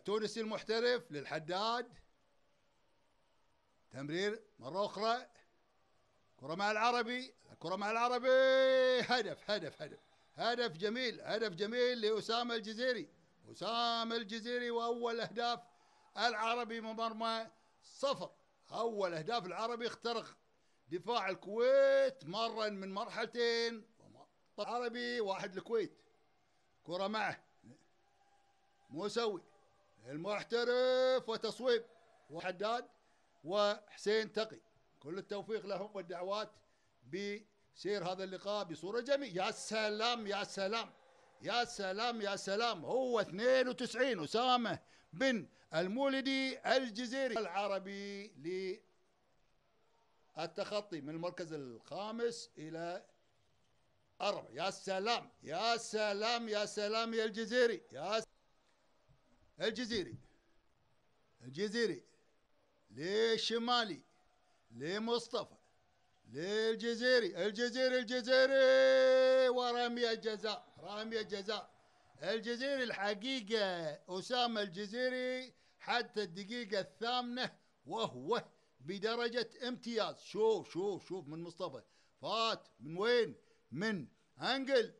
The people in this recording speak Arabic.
التونسي المحترف للحداد تمرير مرة أخرى كرة مع العربي الكرة مع العربي هدف هدف هدف هدف جميل هدف جميل لأسامة الجزيري أسامة الجزيري وأول أهداف العربي مرمى صفر. أول أهداف العربي اخترق دفاع الكويت مرا من مرحلتين العربي واحد الكويت. كرة معه موسوي. المحترف وتصويب وحداد وحسين تقي. كل التوفيق لهم والدعوات بسير هذا اللقاء بصورة جميلة. يا سلام يا سلام يا سلام يا سلام. هو 92 أسامة بن المولدي الجزيري العربي للتخطي من المركز الخامس إلى أربعة. يا سلام يا سلام يا سلام يا الجزيري. يا الجزيري. الجزيري للشمالي لمصطفى للجزيري. الجزيري الجزيري. ورمي الجزاء رمي الجزاء الجزيري الحقيقة أسامة الجزيري حتى الدقيقة الثامنة وهو بدرجة امتياز. شوف شوف شوف من مصطفى. فات من وين؟ من انجل